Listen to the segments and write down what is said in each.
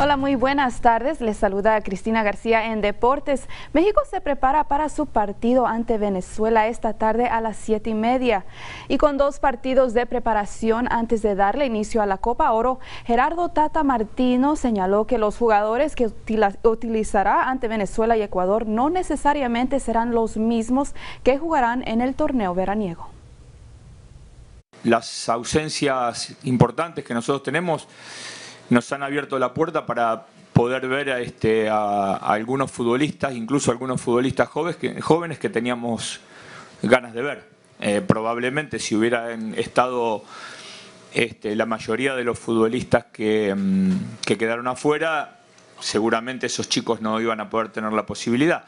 Hola, muy buenas tardes. Les saluda Cristina García en Deportes. México se prepara para su partido ante Venezuela esta tarde a las siete y media. Y con dos partidos de preparación antes de darle inicio a la Copa Oro, Gerardo Tata Martino señaló que los jugadores que utilizará ante Venezuela y Ecuador no necesariamente serán los mismos que jugarán en el torneo veraniego. Las ausencias importantes que nosotros tenemos nos han abierto la puerta para poder ver a, este, a, algunos futbolistas, incluso algunos futbolistas jóvenes que, jóvenes que teníamos ganas de ver. Eh, probablemente si hubieran estado este, la mayoría de los futbolistas mm, que quedaron afuera, seguramente esos chicos no iban a poder tener la posibilidad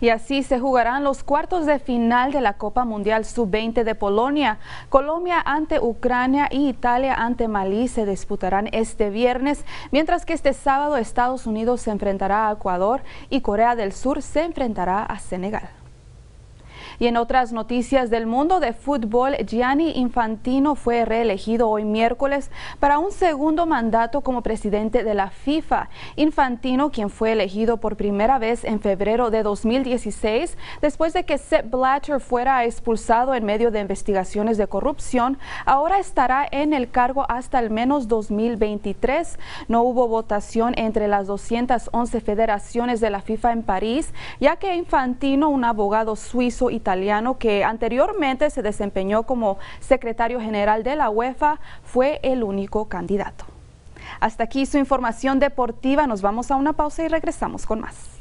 y así se jugarán los cuartos de final de la Copa Mundial Sub-20 de Polonia. Colombia ante Ucrania y Italia ante Malí se disputarán este viernes, mientras que este sábado Estados Unidos se enfrentará a Ecuador y Corea del Sur se enfrentará a Senegal. Y en otras noticias del mundo de fútbol, Gianni Infantino fue reelegido hoy miércoles para un segundo mandato como presidente de la FIFA. Infantino, quien fue elegido por primera vez en febrero de 2016, después de que Sepp Blatter fuera expulsado en medio de investigaciones de corrupción, ahora estará en el cargo hasta al menos 2023. No hubo votación entre las 211 federaciones de la FIFA en París, ya que Infantino, un abogado suizo y italiano que anteriormente se desempeñó como secretario general de la UEFA, fue el único candidato. Hasta aquí su información deportiva. Nos vamos a una pausa y regresamos con más.